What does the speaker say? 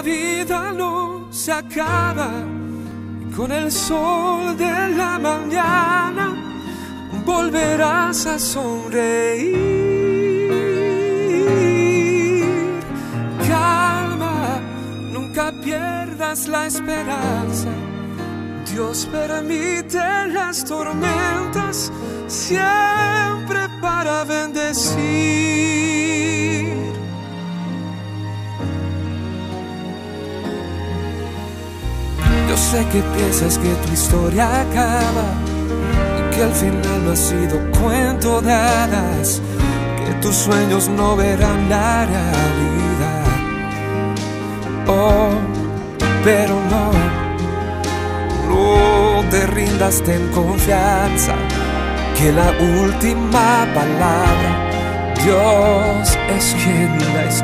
la vida no se acaba con el sol de la mañana volverás a sonreír. Calma, nunca pierdas la esperanza. Dios permite las tormentas siempre para bendecir. Yo sé que piensas que tu historia acaba y que al final no ha sido cuento de hadas, que tus sueños no verán la realidad. Oh, pero no, no te rindas, ten confianza, que la última palabra Dios es quien la escribe.